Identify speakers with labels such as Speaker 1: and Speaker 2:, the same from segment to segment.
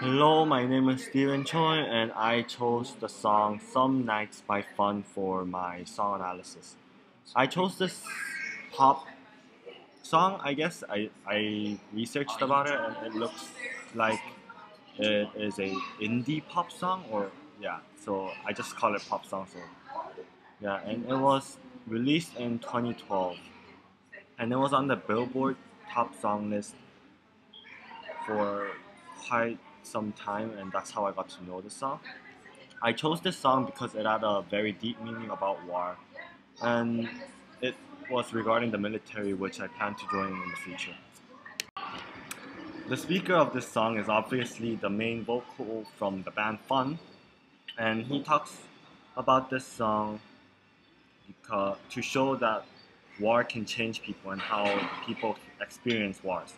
Speaker 1: Hello, my name is Steven Choi, and I chose the song Some Nights by Fun for my song analysis. I chose this pop song, I guess. I, I researched about it, and it looks like it is a indie pop song, or yeah, so I just call it pop song. So yeah, and it was released in 2012, and it was on the Billboard top song list for quite some time, and that's how I got to know the song. I chose this song because it had a very deep meaning about war, and it was regarding the military, which I plan to join in the future. The speaker of this song is obviously the main vocal from the band Fun, and he talks about this song because to show that war can change people and how people experience wars.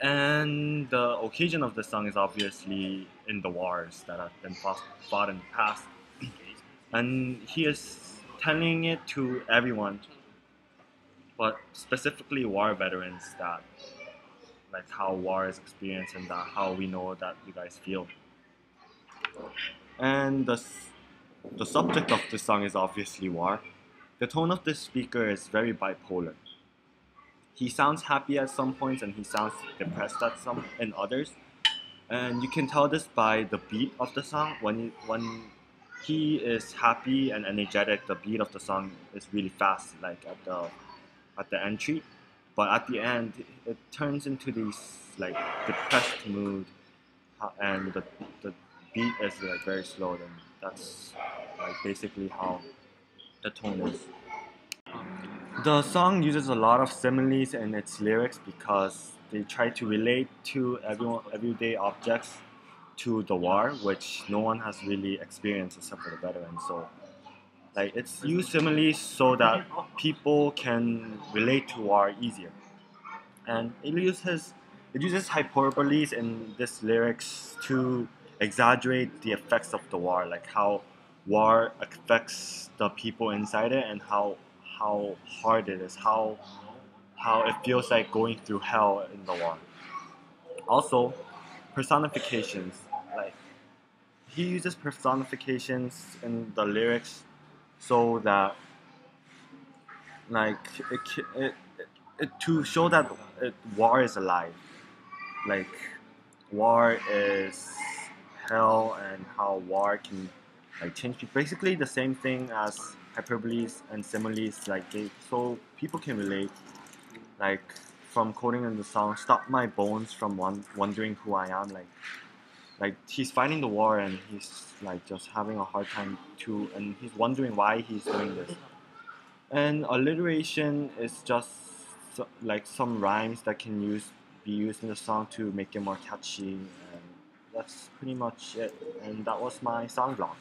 Speaker 1: And the occasion of the song is obviously in the wars that have been fought, in the past. And he is telling it to everyone, but specifically war veterans that like how war is experienced and that how we know that you guys feel. And the, the subject of this song is obviously war. The tone of this speaker is very bipolar he sounds happy at some points and he sounds depressed at some in others. And you can tell this by the beat of the song. When he, when he is happy and energetic the beat of the song is really fast like at the at the entry. But at the end it turns into this like depressed mood. And the, the beat is like very slow. And that's like basically how the tone is the song uses a lot of similes in its lyrics because they try to relate to everyone, everyday objects to the war, which no one has really experienced except for the veterans. So, like, it's used similes so that people can relate to war easier. And it uses it uses hyperboles in this lyrics to exaggerate the effects of the war, like how war affects the people inside it and how how hard it is, how how it feels like going through hell in the war. Also, personifications. Like he uses personifications in the lyrics so that like it, it, it, to show that it, war is alive. Like war is hell and how war can like change. Basically the same thing as hyperboles and similes like they so people can relate like from quoting in the song stop my bones from one, wondering who i am like like he's fighting the war and he's like just having a hard time to and he's wondering why he's doing this. And alliteration is just so, like some rhymes that can use be used in the song to make it more catchy and that's pretty much it. And that was my song vlog